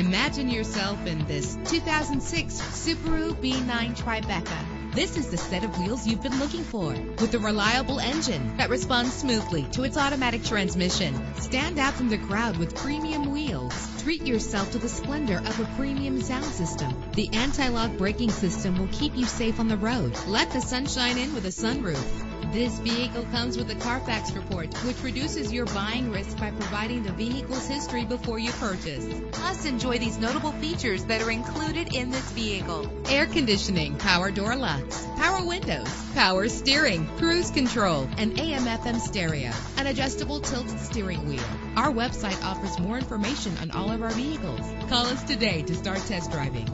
Imagine yourself in this 2006 Subaru B9 Tribeca. This is the set of wheels you've been looking for with a reliable engine that responds smoothly to its automatic transmission. Stand out from the crowd with premium wheels. Treat yourself to the splendor of a premium sound system. The anti-lock braking system will keep you safe on the road. Let the sunshine in with a sunroof. This vehicle comes with a Carfax report, which reduces your buying risk by providing the vehicle's history before you purchase. Plus, enjoy these notable features that are included in this vehicle. Air conditioning, power door locks, power windows, power steering, cruise control, and AM FM stereo, an adjustable tilt steering wheel. Our website offers more information on all of our vehicles. Call us today to start test driving.